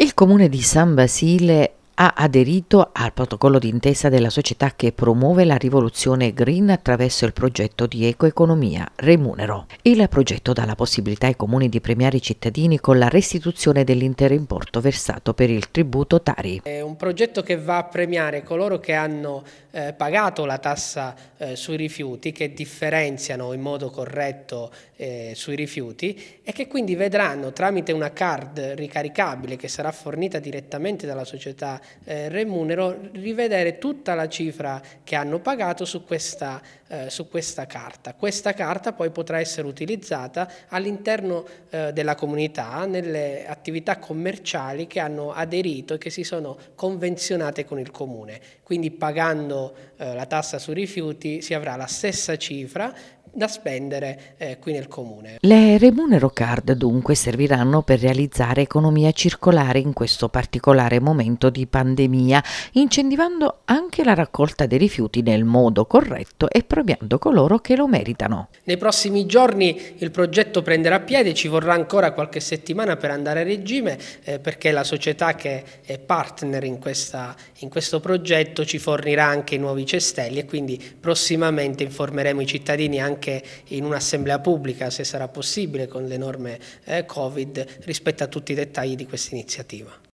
Il comune di San Basile ha aderito al protocollo d'intesa della società che promuove la rivoluzione green attraverso il progetto di ecoeconomia Remunero. Il progetto dà la possibilità ai comuni di premiare i cittadini con la restituzione dell'intero importo versato per il tributo Tari. È un progetto che va a premiare coloro che hanno eh, pagato la tassa eh, sui rifiuti, che differenziano in modo corretto eh, sui rifiuti e che quindi vedranno tramite una card ricaricabile che sarà fornita direttamente dalla società eh, remunero rivedere tutta la cifra che hanno pagato su questa, eh, su questa carta. Questa carta poi potrà essere utilizzata all'interno eh, della comunità nelle attività commerciali che hanno aderito e che si sono convenzionate con il comune. Quindi pagando eh, la tassa sui rifiuti si avrà la stessa cifra da spendere eh, qui nel comune. Le remunero card dunque serviranno per realizzare economia circolare in questo particolare momento di pandemia, incentivando anche la raccolta dei rifiuti nel modo corretto e premiando coloro che lo meritano. Nei prossimi giorni il progetto prenderà piede, ci vorrà ancora qualche settimana per andare a regime eh, perché la società che è partner in, questa, in questo progetto ci fornirà anche i nuovi cestelli e quindi prossimamente informeremo i cittadini anche anche in un'assemblea pubblica, se sarà possibile, con le norme eh, Covid, rispetto a tutti i dettagli di questa iniziativa.